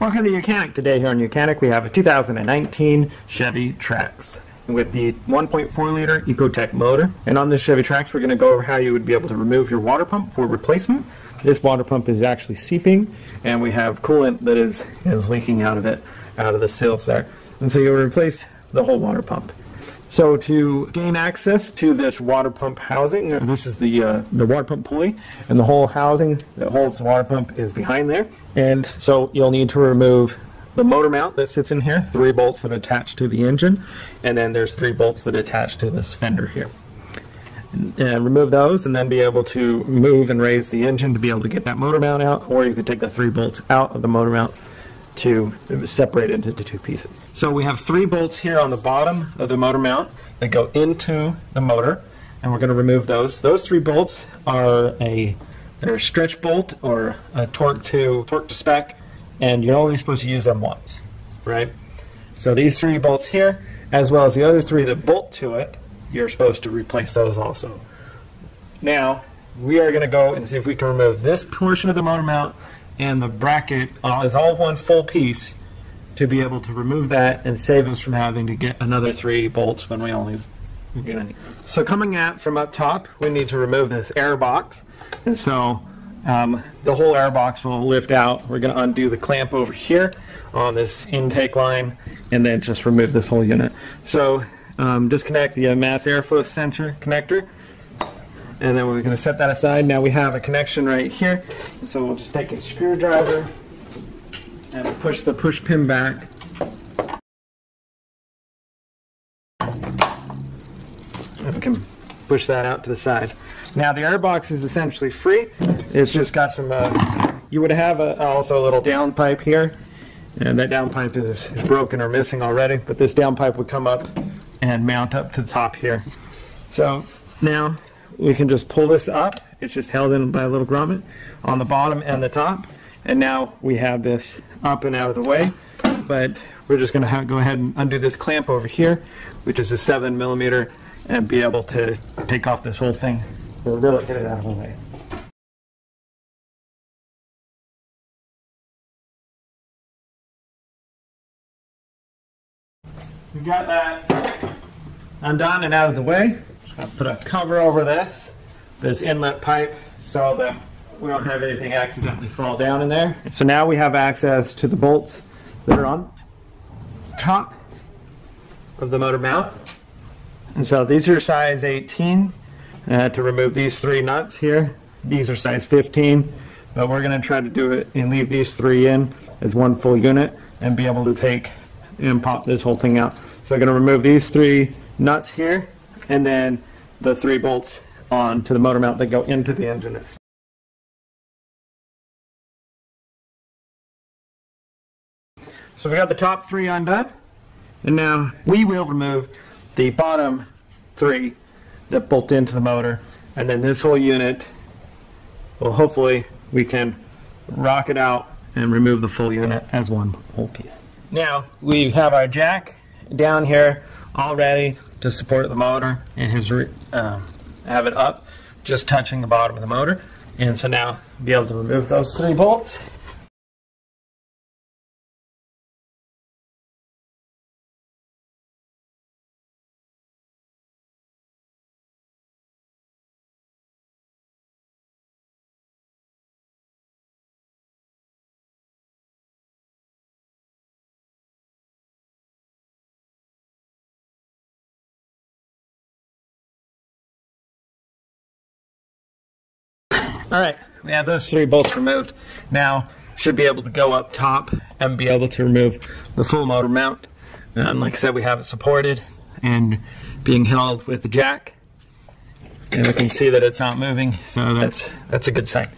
Welcome to YOUCANIC. Today here on YOUCANIC we have a 2019 Chevy Trax with the 1.4 liter Ecotec motor. And on this Chevy Trax we're going to go over how you would be able to remove your water pump for replacement. This water pump is actually seeping and we have coolant that is, is leaking out of it, out of the seals there. And so you'll replace the whole water pump. So to gain access to this water pump housing, uh, this is the uh, the water pump pulley, and the whole housing that holds the water pump is behind there. And so you'll need to remove the motor mount that sits in here, three bolts that attach to the engine, and then there's three bolts that attach to this fender here. And, and remove those, and then be able to move and raise the engine to be able to get that motor mount out, or you could take the three bolts out of the motor mount to separate it into two pieces. So we have three bolts here on the bottom of the motor mount that go into the motor, and we're going to remove those. Those three bolts are a they're a stretch bolt or a torque to torque to spec, and you're only supposed to use them once, right? So these three bolts here, as well as the other three that bolt to it, you're supposed to replace those also. Now, we are going to go and see if we can remove this portion of the motor mount and the bracket uh, is all one full piece to be able to remove that and save us from having to get another three bolts when we only get any. So coming out from up top, we need to remove this air box. And so um, the whole air box will lift out. We're going to undo the clamp over here on this intake line and then just remove this whole unit. So um, disconnect the uh, mass airflow sensor connector and then we're going to set that aside. Now we have a connection right here, and so we'll just take a screwdriver and push the push pin back. And we can push that out to the side. Now the airbox is essentially free. It's just got some, uh, you would have a, also a little down pipe here, and that down pipe is, is broken or missing already, but this down pipe would come up and mount up to the top here. So now we can just pull this up. It's just held in by a little grommet on the bottom and the top. And now we have this up and out of the way. But we're just going to go ahead and undo this clamp over here, which is a 7 millimeter, and be able to take off this whole thing. So really get it out of the way. We got that undone and out of the way. I'll put a cover over this, this inlet pipe, so that we don't have anything accidentally fall down in there. So now we have access to the bolts that are on top of the motor mount. And so these are size 18 uh, to remove these three nuts here. These are size 15, but we're going to try to do it and leave these three in as one full unit and be able to take and pop this whole thing out. So I'm going to remove these three nuts here and then the three bolts on to the motor mount that go into the engine. So we got the top three undone, and now we will remove the bottom three that bolt into the motor, and then this whole unit, well hopefully we can rock it out and remove the full unit as one whole piece. Now we have our jack down here all ready to support the motor and his um, have it up just touching the bottom of the motor. And so now be able to remove those three bolts All right, we have those three bolts removed. Now, should be able to go up top and be able to remove the full motor mount. And like I said, we have it supported and being held with the jack. And we can see that it's not moving, so that's, that's a good sign.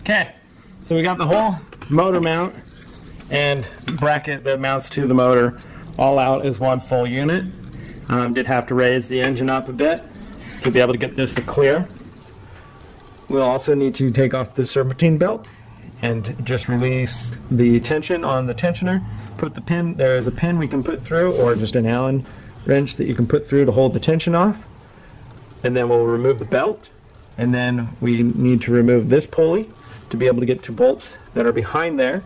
Okay, so we got the whole motor mount and bracket that mounts to the motor all out as one full unit. Um, did have to raise the engine up a bit to be able to get this to clear. We'll also need to take off the serpentine belt and just release the tension on the tensioner. Put the pin, there is a pin we can put through or just an Allen wrench that you can put through to hold the tension off. and then we'll remove the belt, and then we need to remove this pulley to be able to get to bolts that are behind there,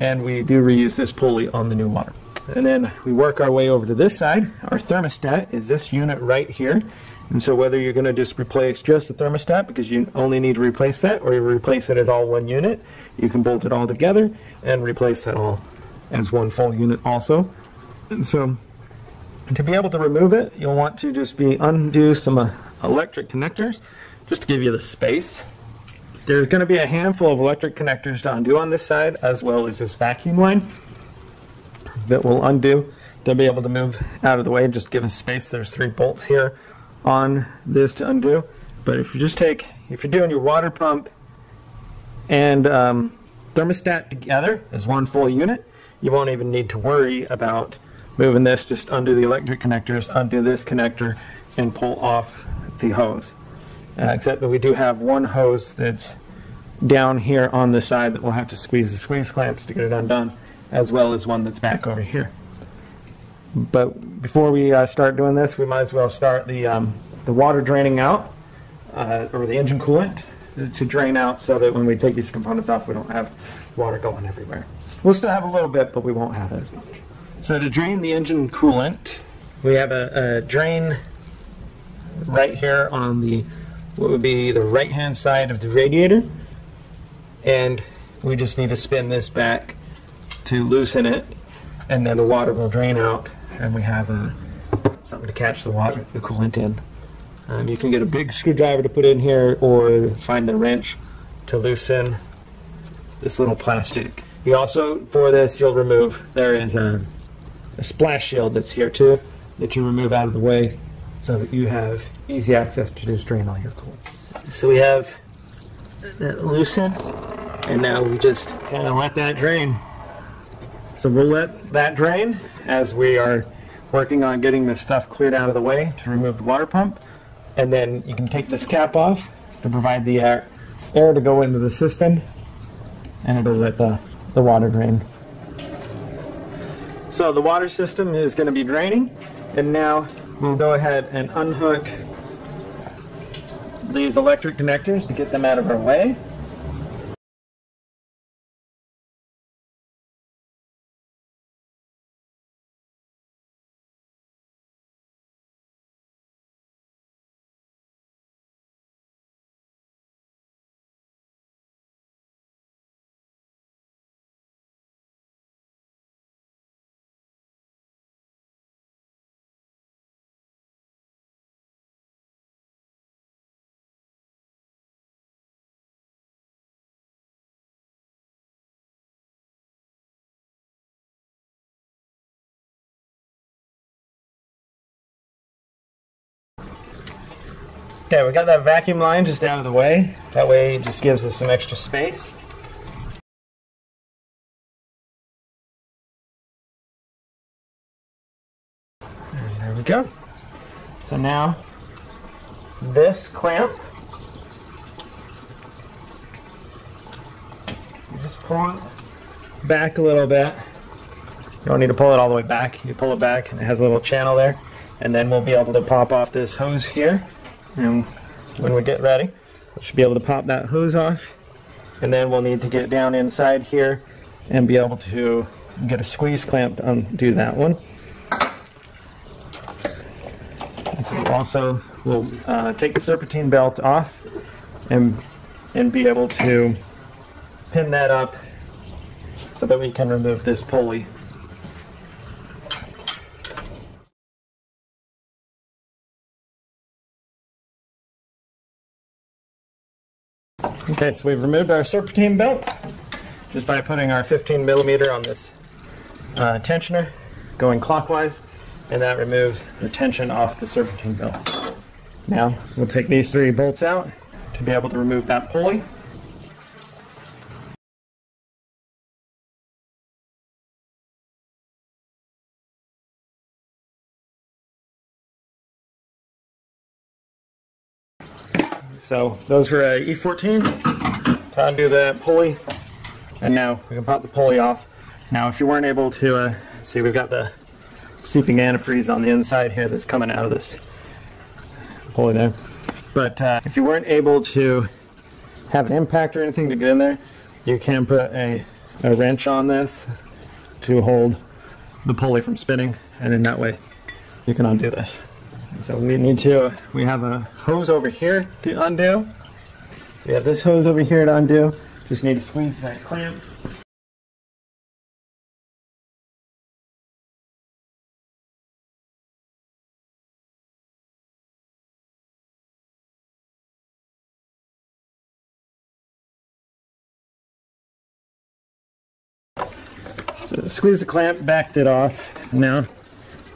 and we do reuse this pulley on the new water. And then we work our way over to this side. Our thermostat is this unit right here. And so whether you're going to just replace just the thermostat because you only need to replace that or you replace it as all one unit, you can bolt it all together and replace that all as one full unit also. And so to be able to remove it, you'll want to just be undo some uh, electric connectors just to give you the space. There's going to be a handful of electric connectors to undo on this side as well as this vacuum line that will undo. They'll be able to move out of the way, just give us space. There's three bolts here on this to undo. But if you just take, if you're doing your water pump and um, thermostat together as one full unit, you won't even need to worry about moving this. Just undo the electric connectors, undo this connector, and pull off the hose. Uh, except that we do have one hose that's down here on the side that we'll have to squeeze the squeeze clamps to get it undone as well as one that's back over here. But before we uh, start doing this, we might as well start the, um, the water draining out, uh, or the engine coolant to drain out so that when we take these components off, we don't have water going everywhere. We'll still have a little bit, but we won't have as much. So to drain the engine coolant, we have a, a drain right here on the, what would be the right-hand side of the radiator. And we just need to spin this back to loosen it, and then the water will drain out, and we have a, something to catch the water, the coolant in. Um, you can get a big screwdriver to put in here, or find the wrench to loosen this little plastic. You also, for this, you'll remove, there is a, a splash shield that's here too, that you remove out of the way so that you have easy access to just drain all your coolant. So we have that loosen, and now we just kind of let that drain. So we'll let that drain as we are working on getting this stuff cleared out of the way to remove the water pump. And then you can take this cap off to provide the air, air to go into the system and it'll let the, the water drain. So the water system is going to be draining and now we'll go ahead and unhook these electric connectors to get them out of our way. Okay, we got that vacuum line just out of the way. That way it just gives us some extra space. And there we go. So now this clamp, just pull it back a little bit. You don't need to pull it all the way back. You pull it back and it has a little channel there. And then we'll be able to pop off this hose here. And when we get ready, we should be able to pop that hose off. And then we'll need to get down inside here and be able to get a squeeze clamp to undo that one. So also we'll uh, take the serpentine belt off and, and be able to pin that up so that we can remove this pulley Okay, so we've removed our serpentine belt just by putting our 15 millimeter on this uh, tensioner going clockwise and that removes the tension off the serpentine belt. Now we'll take these three bolts out to be able to remove that pulley. So those were a E14 to undo the pulley. And now we can pop the pulley off. Now if you weren't able to uh, see, we've got the seeping antifreeze on the inside here that's coming out of this pulley there. But uh, if you weren't able to have an impact or anything to get in there, you can put a, a wrench on this to hold the pulley from spinning, and in that way you can undo this. So we need to, we have a hose over here to undo. So we have this hose over here to undo. Just need to squeeze that clamp. So squeeze the clamp, backed it off. Now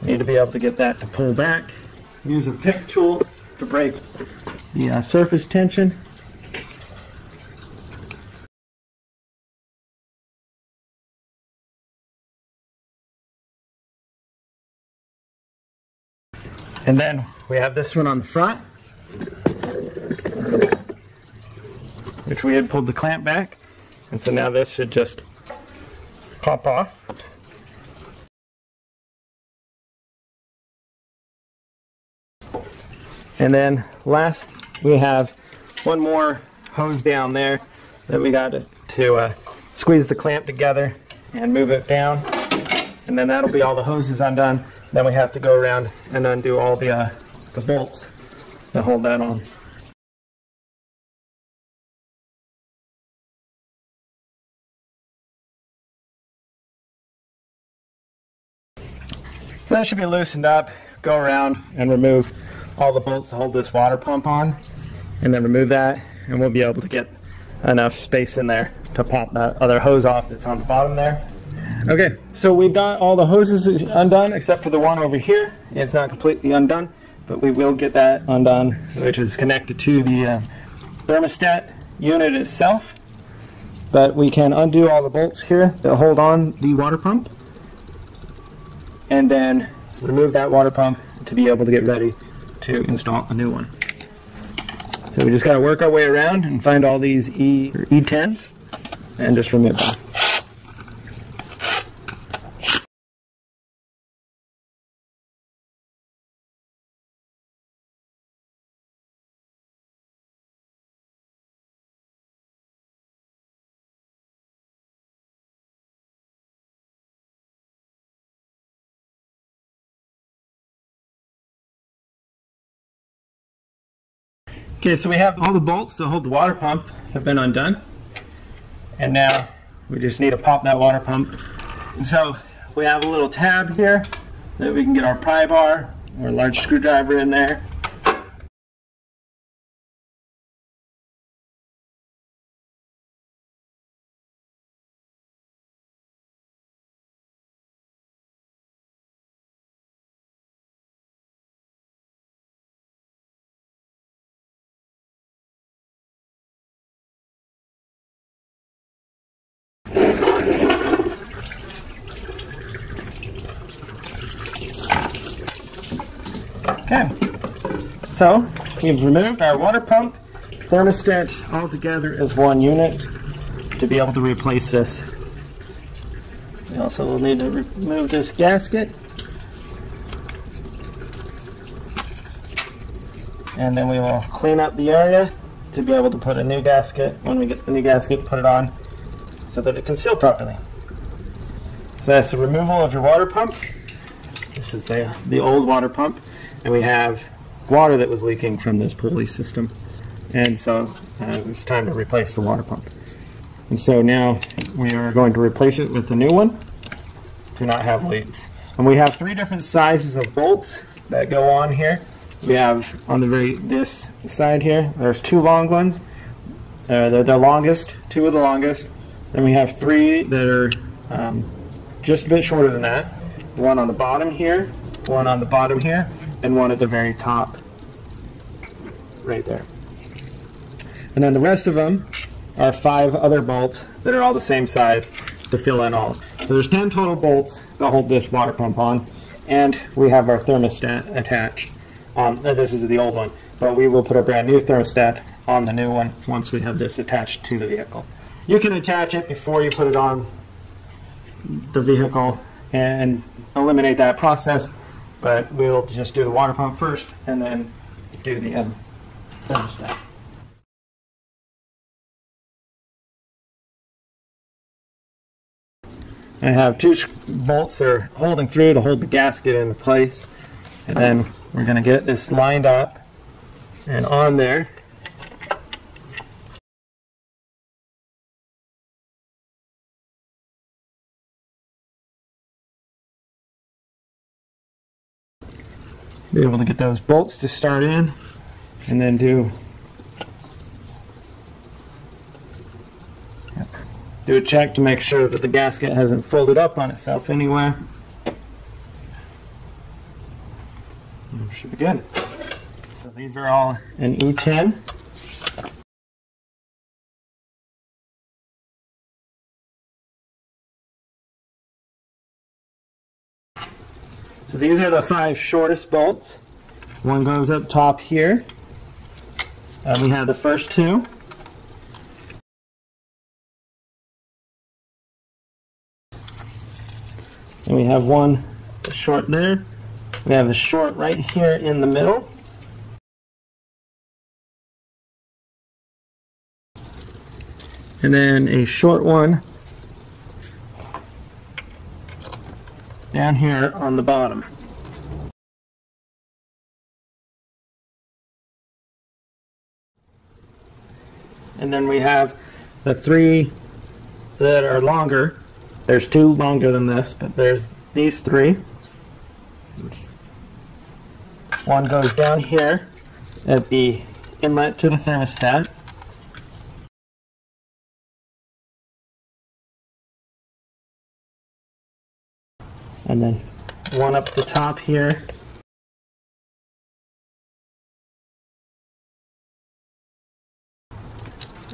need to be able to get that to pull back. Use a pick tool to break the uh, surface tension. And then we have this one on the front, which we had pulled the clamp back. And so now this should just pop off. And then last, we have one more hose down there that we got to, to uh, squeeze the clamp together and move it down. And then that'll be all the hoses undone. Then we have to go around and undo all the, uh, the bolts to hold that on. So that should be loosened up. Go around and remove all the bolts to hold this water pump on. And then remove that and we'll be able to get enough space in there to pop that other hose off that's on the bottom there. Okay, so we've got all the hoses undone except for the one over here. It's not completely undone, but we will get that undone, which is connected to the uh, thermostat unit itself. But we can undo all the bolts here that hold on the water pump and then remove that water pump to be able to get ready to install a new one. So we just got to work our way around and find all these E or E10s and just remove them. Okay, so we have all the bolts to hold the water pump have been undone. And now we just need to pop that water pump. And so we have a little tab here that we can get our pry bar or a large screwdriver in there. So we've removed our water pump thermostat all together as one unit to be able to replace this. We also will need to remove this gasket. And then we will clean up the area to be able to put a new gasket. When we get the new gasket, put it on so that it can seal properly. So that's the removal of your water pump. This is the, the old water pump and we have water that was leaking from this pulley system. And so uh, was time to replace the water pump. And so now we are going to replace it with the new one to not have leaks. And we have three different sizes of bolts that go on here. We have on the very this side here, there's two long ones. Uh, they're the longest, two of the longest. Then we have three that are um, just a bit shorter than that. One on the bottom here, one on the bottom here, and one at the very top right there. And then the rest of them are five other bolts that are all the same size to fill in all. So there's 10 total bolts that hold this water pump on, and we have our thermostat attached. Um, this is the old one, but we will put a brand new thermostat on the new one once we have this attached to the vehicle. You can attach it before you put it on the vehicle and eliminate that process but we'll just do the water pump first and then do the um, thermostat. I have two bolts that are holding through to hold the gasket into place. And then we're going to get this lined up and on there. Be able to get those bolts to start in and then do do a check to make sure that the gasket hasn't folded up on itself anywhere. Should be good. So these are all an E10. These are the five shortest bolts. One goes up top here. And we have the first two. And we have one short there. We have the short right here in the middle. And then a short one down here on the bottom. And then we have the three that are longer. There's two longer than this, but there's these three. One goes down here at the inlet to the thermostat. And then one up the top here.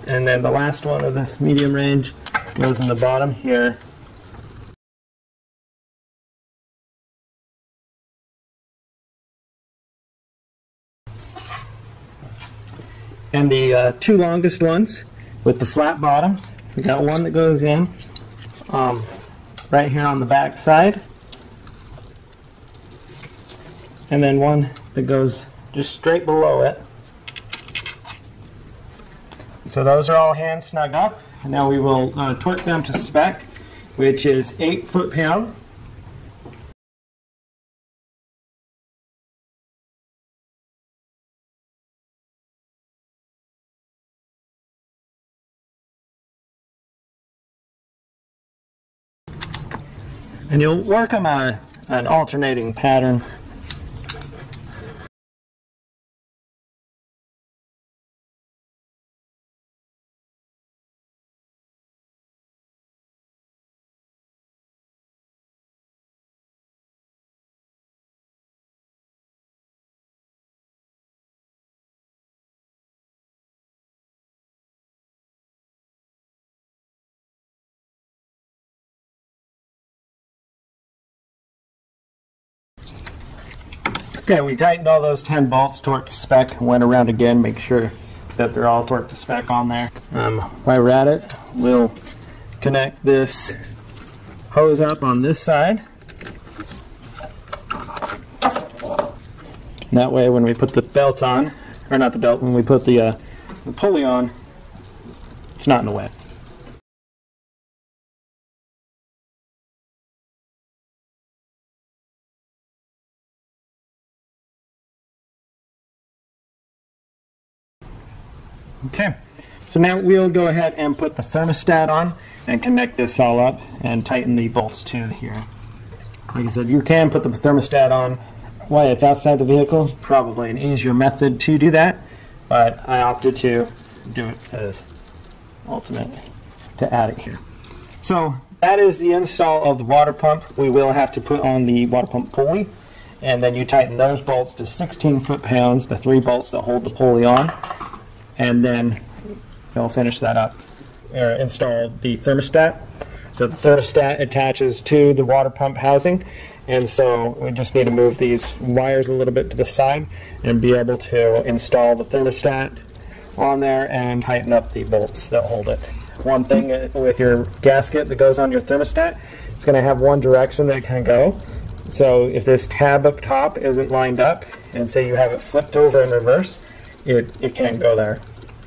And then the last one of this medium range goes in the bottom here And the uh, two longest ones with the flat bottoms, we got one that goes in um, right here on the back side. And then one that goes just straight below it. So those are all hand snug up. And now we will uh, torque them to spec, which is 8 foot-pound. And you'll work on an alternating pattern. Okay, we tightened all those 10 bolts, torque to spec, went around again, make sure that they're all torque to spec on there. Um, while we're at it, we'll connect this hose up on this side. And that way when we put the belt on, or not the belt, when we put the, uh, the pulley on, it's not in the way. Okay, so now we'll go ahead and put the thermostat on and connect this all up and tighten the bolts to here. Like I said, you can put the thermostat on while it's outside the vehicle. Probably an easier method to do that, but I opted to do it as ultimate to add it here. So that is the install of the water pump. We will have to put on the water pump pulley and then you tighten those bolts to 16 foot-pounds, the three bolts that hold the pulley on and then they'll finish that up install the thermostat. So the thermostat attaches to the water pump housing, and so we just need to move these wires a little bit to the side and be able to install the thermostat on there and tighten up the bolts that hold it. One thing with your gasket that goes on your thermostat, it's going to have one direction that it can go, So if this tab up top isn't lined up, and say you have it flipped over in reverse, it, it can't go there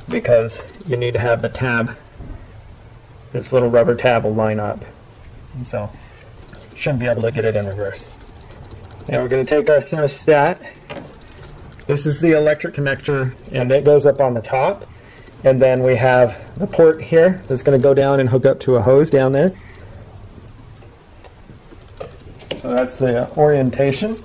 because you need to have the tab, this little rubber tab will line up. And so shouldn't be able to get it in reverse. Now we're going to take our thermostat. This is the electric connector and it goes up on the top. And then we have the port here that's going to go down and hook up to a hose down there. So that's the orientation.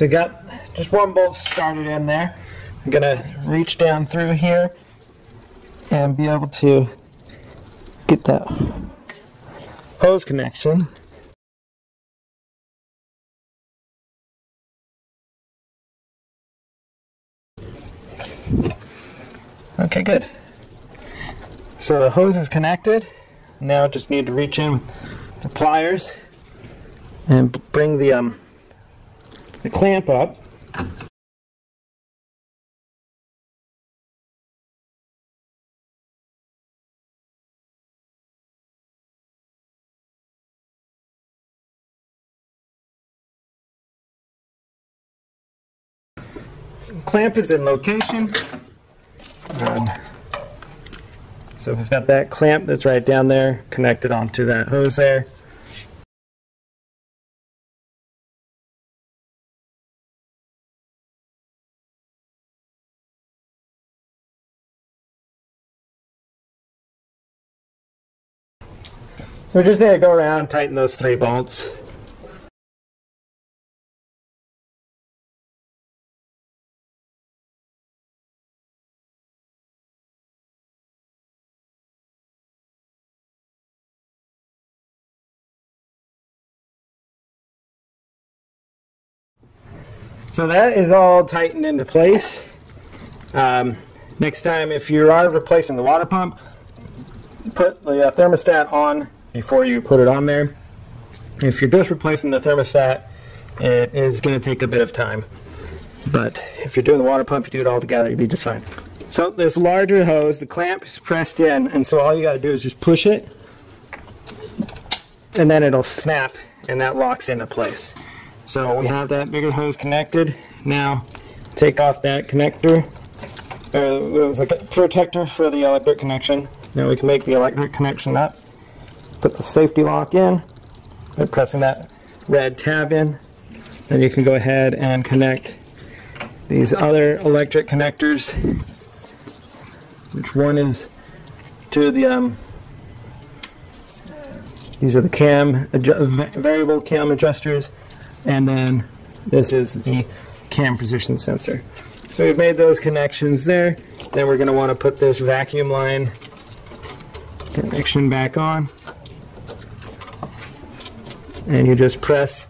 So got just one bolt started in there. I'm gonna reach down through here and be able to get that hose connection. Okay, good. So the hose is connected. Now just need to reach in with the pliers and bring the um, the clamp up. Clamp is in location. Um, so we've got that clamp that's right down there connected onto that hose there. So we just need to go around and tighten those three bolts. So that is all tightened into place. Um, next time, if you are replacing the water pump, put the uh, thermostat on before you put it on there. If you're just replacing the thermostat, it is going to take a bit of time. But if you're doing the water pump, you do it all together, you'll be just fine. So this larger hose, the clamp is pressed in, and so all you got to do is just push it, and then it'll snap, and that locks into place. So we have that bigger hose connected. Now take off that connector. Uh, it was like a protector for the electric connection. Now we can make the electric connection up put the safety lock in by pressing that red tab in. Then you can go ahead and connect these other electric connectors, which one is to the, um, these are the cam, variable cam adjusters, and then this is the cam position sensor. So we've made those connections there. Then we're going to want to put this vacuum line connection back on and you just press.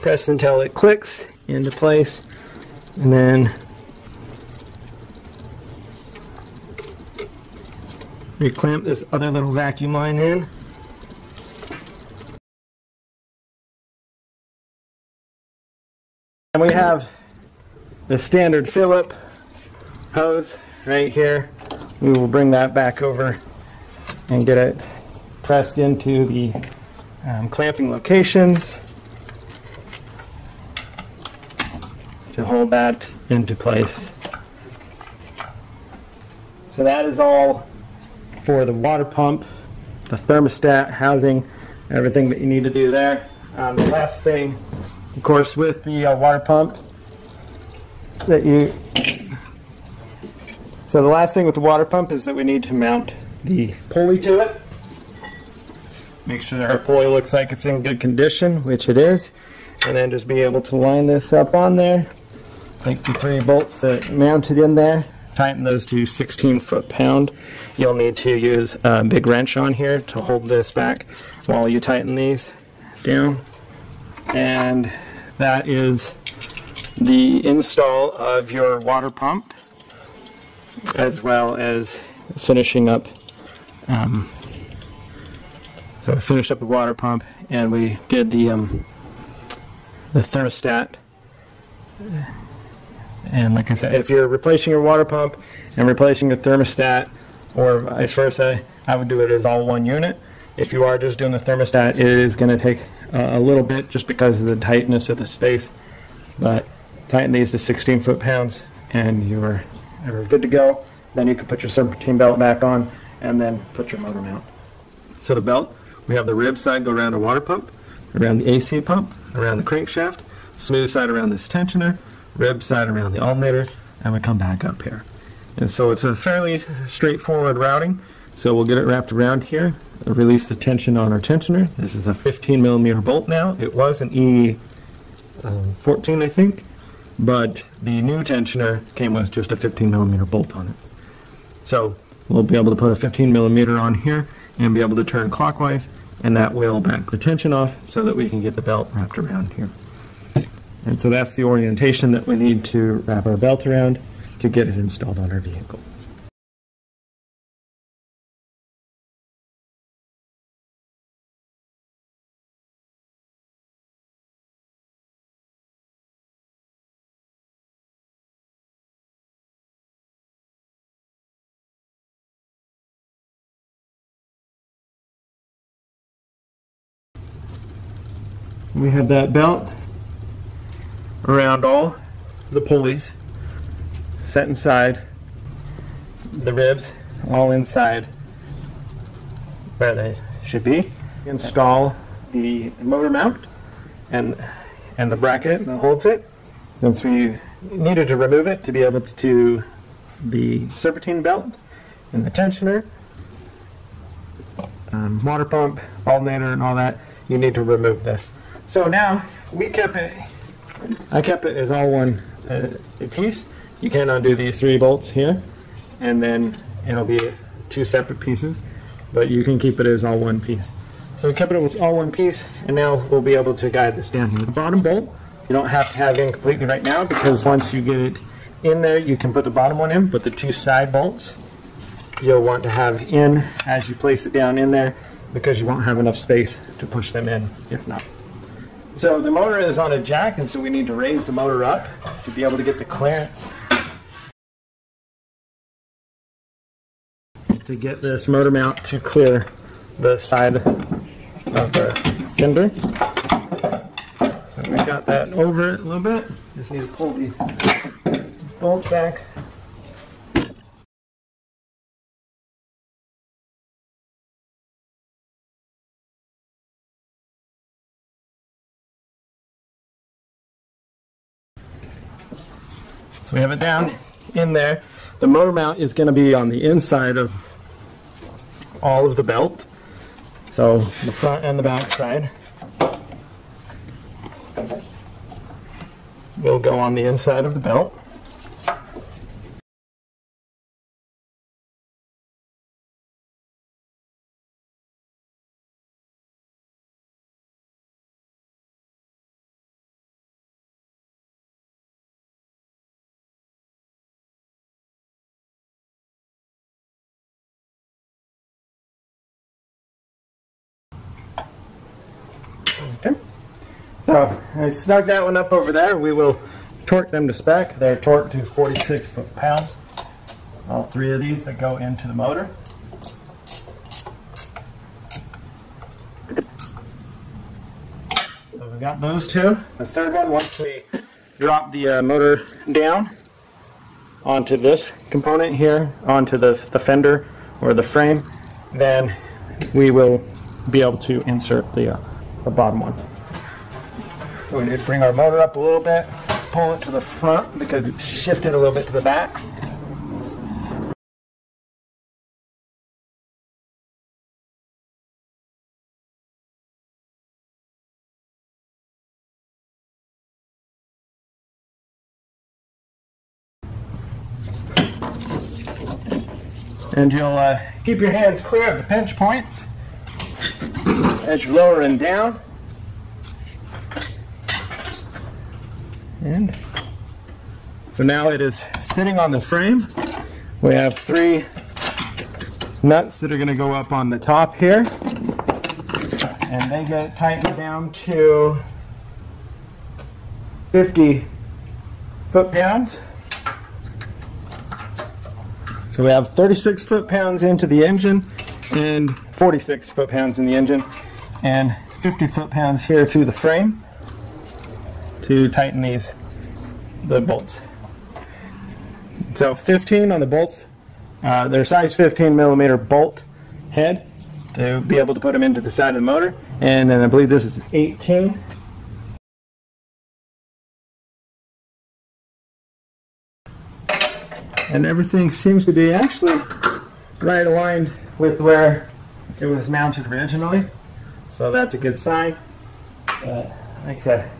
Press until it clicks into place and then we clamp this other little vacuum line in. And we have the standard Phillip hose right here we will bring that back over and get it pressed into the um, clamping locations to hold that into place. So that is all for the water pump, the thermostat, housing, everything that you need to do there. Um, the last thing, of course, with the uh, water pump that you so the last thing with the water pump is that we need to mount the pulley to it. Make sure that our pulley looks like it's in good condition, which it is. And then just be able to line this up on there. Take the three bolts that mounted in there, tighten those to 16 foot pound. You'll need to use a big wrench on here to hold this back while you tighten these down. And that is the install of your water pump. As well as finishing up. Um, so we finished up the water pump and we did the um, the thermostat. And like I said, if you're replacing your water pump and replacing your thermostat, or vice versa, I would do it as all one unit. If you are just doing the thermostat, it is going to take uh, a little bit just because of the tightness of the space. But tighten these to 16 foot pounds and you're, you're good to go. Then you can put your serpentine belt back on and then put your motor mount. So the belt, we have the rib side go around the water pump, around the AC pump, around the crankshaft, smooth side around this tensioner, rib side around the alternator, and we come back up here. And so it's a fairly straightforward routing. So we'll get it wrapped around here, release the tension on our tensioner. This is a 15 millimeter bolt now. It was an um, E14, I think, but the new tensioner came with just a 15 millimeter bolt on it. So we'll be able to put a 15 millimeter on here and be able to turn clockwise, and that will back the tension off so that we can get the belt wrapped around here. And so that's the orientation that we need to wrap our belt around to get it installed on our vehicle. We have that belt. Around all the pulleys set inside the ribs all inside where they should be install the motor mount and and the bracket that holds it. Since we needed to remove it to be able to do the serpentine belt and the tensioner um, water pump alternator and all that you need to remove this so now we kept it I kept it as all one uh, piece. You can undo these three bolts here, and then it'll be two separate pieces, but you can keep it as all one piece. So we kept it as all one piece, and now we'll be able to guide this down here. The bottom bolt, you don't have to have in completely right now, because once you get it in there, you can put the bottom one in, but the two side bolts, you'll want to have in as you place it down in there, because you won't have enough space to push them in if not. So the motor is on a jack, and so we need to raise the motor up to be able to get the clearance to get this motor mount to clear the side of the fender. So we got that over it a little bit. Just need to pull the bolt back. We have it down in there. The motor mount is going to be on the inside of all of the belt. So the front and the back side will go on the inside of the belt. So I snug that one up over there. We will torque them to spec. They're torqued to 46 foot pounds. All three of these that go into the motor. So we got those two. The third one, once we drop the uh, motor down onto this component here, onto the, the fender or the frame, then we will be able to insert the, uh, the bottom one. So we to bring our motor up a little bit, pull it to the front because it's shifted a little bit to the back. And you'll uh, keep your hands clear of the pinch points as you're lowering down. And so now it is sitting on the frame. We have three nuts that are going to go up on the top here. And they get tightened down to 50 foot-pounds. So we have 36 foot-pounds into the engine and 46 foot-pounds in the engine and 50 foot-pounds here to the frame to tighten these the bolts. So 15 on the bolts. Uh, they're size 15 millimeter bolt head to be able to put them into the side of the motor. And then I believe this is 18. And everything seems to be actually right aligned with where it was mounted originally. So that's a good sign. Uh, like I said,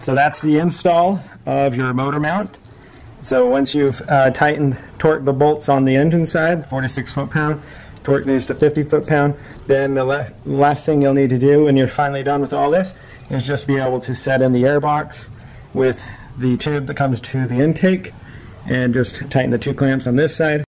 so that's the install of your motor mount. So once you've uh, tightened, torqued the bolts on the engine side, 46 foot-pound, torque these to 50 foot-pound, then the la last thing you'll need to do when you're finally done with all this is just be able to set in the air box with the tube that comes to the intake and just tighten the two clamps on this side